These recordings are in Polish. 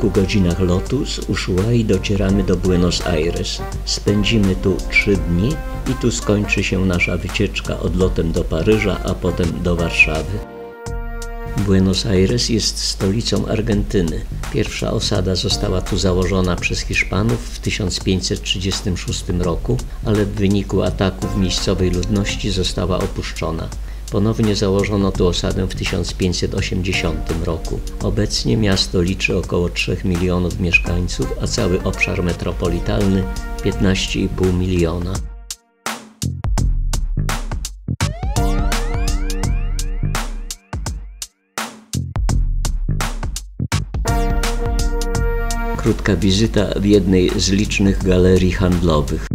kilku godzinach lotu z Ushuaia docieramy do Buenos Aires. Spędzimy tu trzy dni i tu skończy się nasza wycieczka odlotem do Paryża, a potem do Warszawy. Buenos Aires jest stolicą Argentyny. Pierwsza osada została tu założona przez Hiszpanów w 1536 roku, ale w wyniku ataków miejscowej ludności została opuszczona. Ponownie założono tu osadę w 1580 roku. Obecnie miasto liczy około 3 milionów mieszkańców, a cały obszar metropolitalny 15,5 miliona. Krótka wizyta w jednej z licznych galerii handlowych.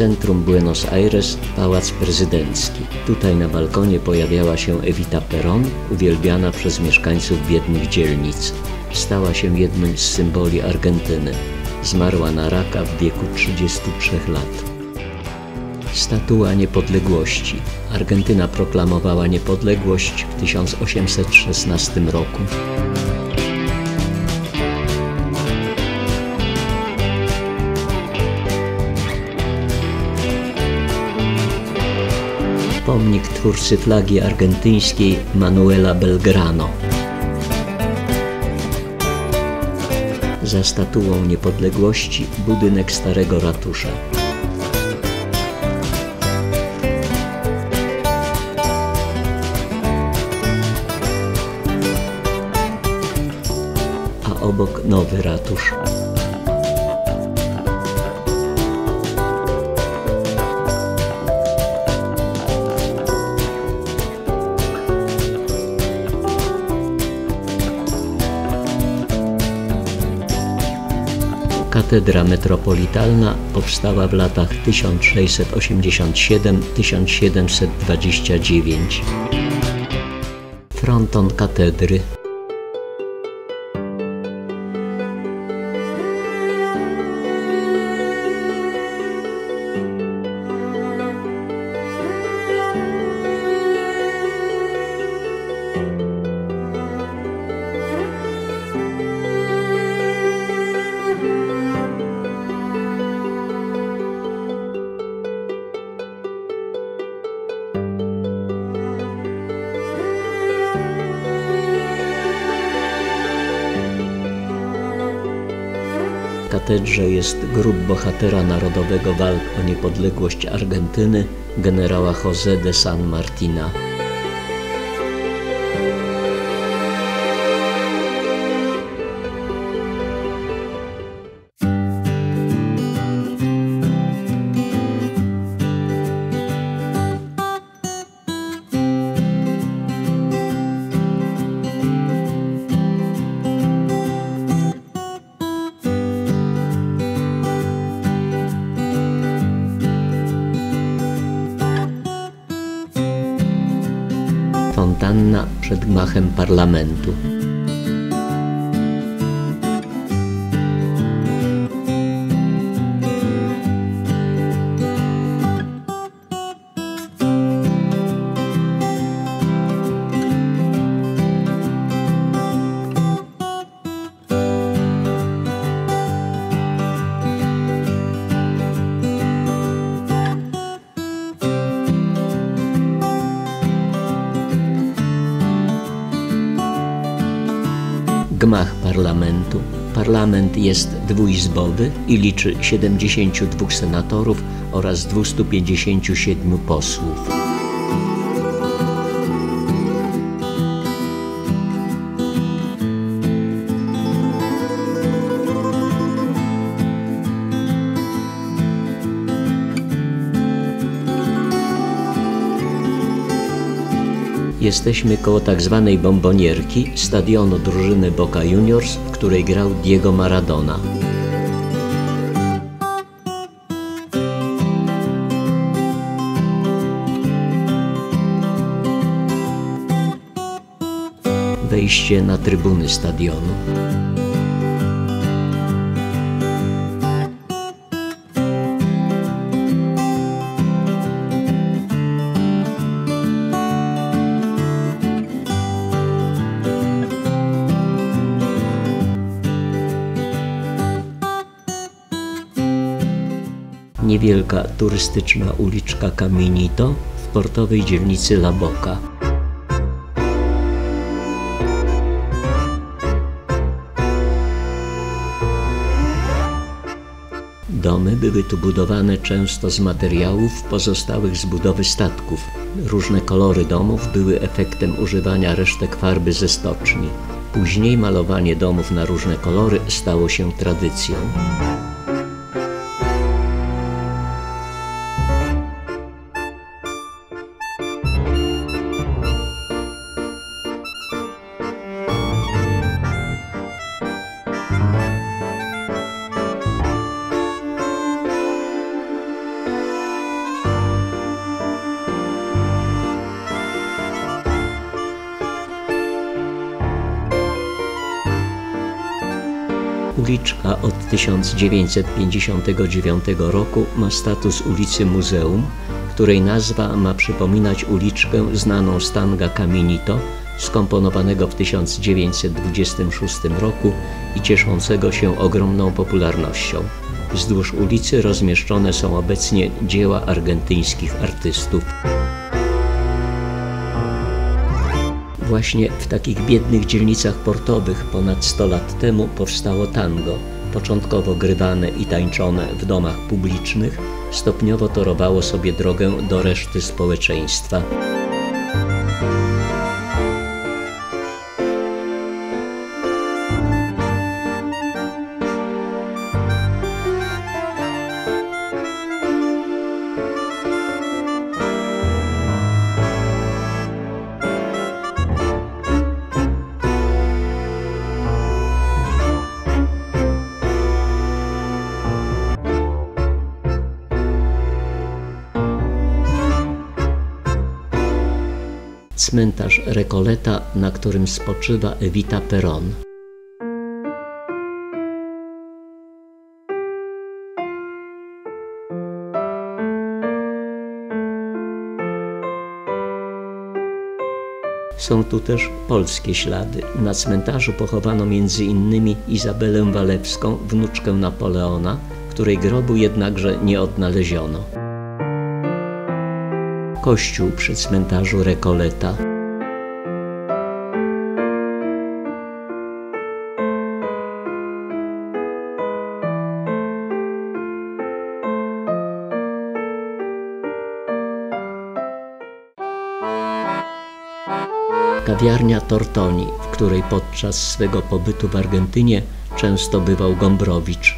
Centrum Buenos Aires Pałac Prezydencki. Tutaj na balkonie pojawiała się Evita Peron, uwielbiana przez mieszkańców biednych dzielnic. Stała się jednym z symboli Argentyny. Zmarła na raka w wieku 33 lat. Statua Niepodległości. Argentyna proklamowała niepodległość w 1816 roku. Pomnik twórcy flagi argentyńskiej Manuela Belgrano. Za statuą niepodległości budynek starego ratusza. A obok nowy ratusz. Katedra metropolitalna powstała w latach 1687-1729. Fronton katedry katedrze jest grób bohatera narodowego walk o niepodległość Argentyny, generała José de San Martina. Fontanna przed gmachem parlamentu. Parlamentu. Parlament jest dwuizbowy i liczy 72 senatorów oraz 257 posłów. Jesteśmy koło tak zwanej bombonierki, stadionu drużyny Boca Juniors, w której grał Diego Maradona. Wejście na trybuny stadionu. Niewielka turystyczna uliczka Caminito w portowej dzielnicy La Boca. Domy były tu budowane często z materiałów pozostałych z budowy statków. Różne kolory domów były efektem używania resztek farby ze stoczni. Później malowanie domów na różne kolory stało się tradycją. Uliczka od 1959 roku ma status ulicy Muzeum, której nazwa ma przypominać uliczkę znaną z tanga Caminito, skomponowanego w 1926 roku i cieszącego się ogromną popularnością. Wzdłuż ulicy rozmieszczone są obecnie dzieła argentyńskich artystów. Właśnie w takich biednych dzielnicach portowych ponad 100 lat temu powstało tango. Początkowo grywane i tańczone w domach publicznych, stopniowo torowało sobie drogę do reszty społeczeństwa. Cmentarz Recoleta, na którym spoczywa Evita Peron. Są tu też polskie ślady. Na cmentarzu pochowano m.in. Izabelę Walewską, wnuczkę Napoleona, której grobu jednakże nie odnaleziono kościół przy cmentarzu Recoleta. Kawiarnia Tortoni, w której podczas swego pobytu w Argentynie często bywał Gombrowicz.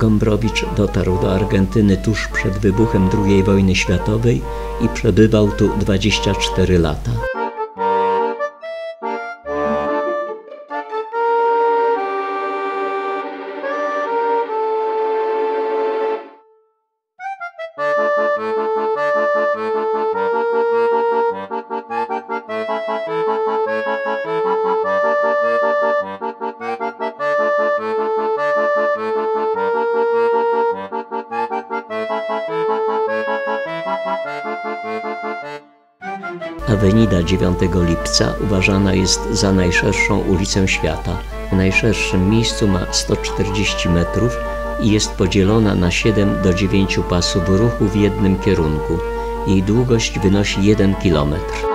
Gombrowicz dotarł do Argentyny tuż przed wybuchem II wojny światowej i przebywał tu 24 lata. Avenida 9 Lipca uważana jest za najszerszą ulicę świata. W najszerszym miejscu ma 140 metrów i jest podzielona na 7 do 9 pasów ruchu w jednym kierunku. Jej długość wynosi 1 kilometr.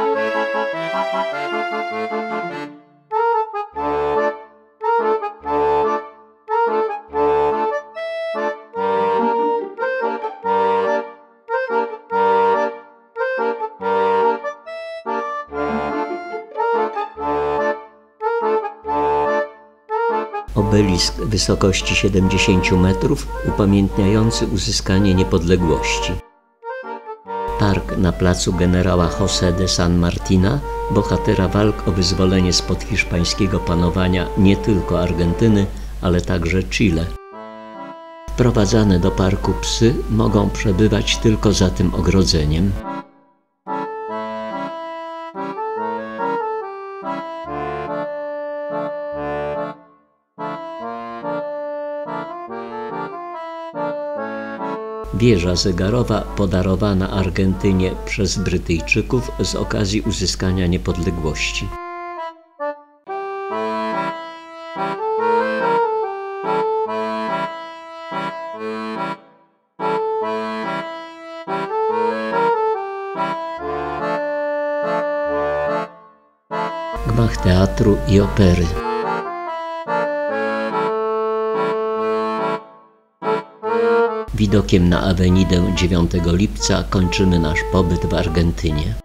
Obelisk wysokości 70 metrów upamiętniający uzyskanie niepodległości. Park na placu generała José de San Martina, bohatera walk o wyzwolenie spod hiszpańskiego panowania nie tylko Argentyny, ale także Chile. Wprowadzane do parku psy mogą przebywać tylko za tym ogrodzeniem. Wieża zegarowa podarowana Argentynie przez Brytyjczyków z okazji uzyskania niepodległości. Gmach teatru i opery. Widokiem na Avenidę 9 lipca kończymy nasz pobyt w Argentynie.